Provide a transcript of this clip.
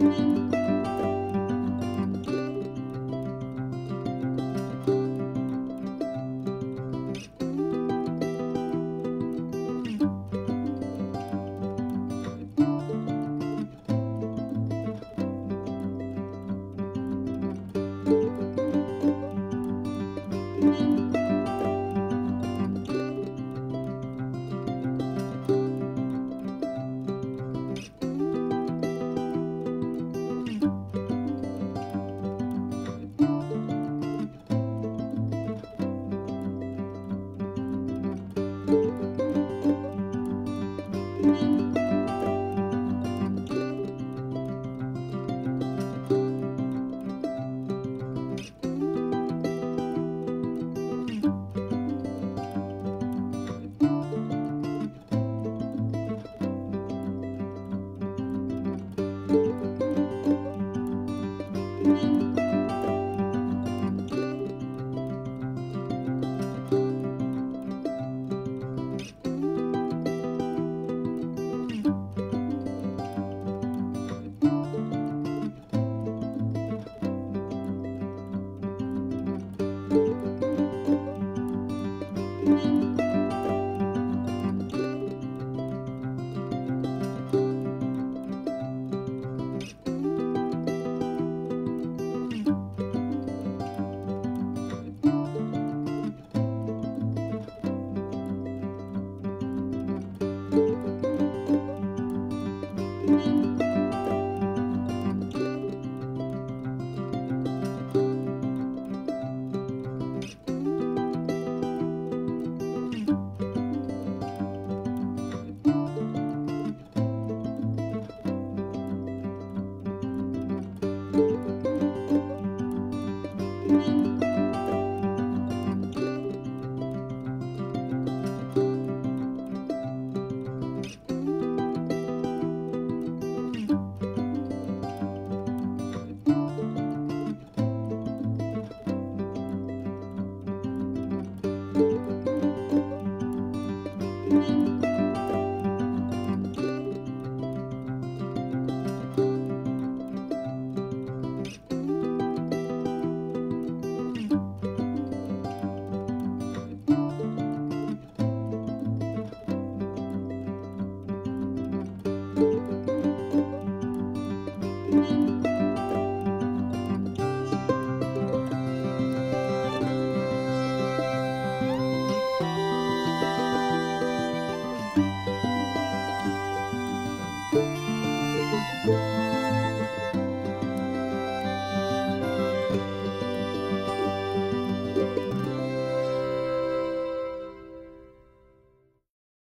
Música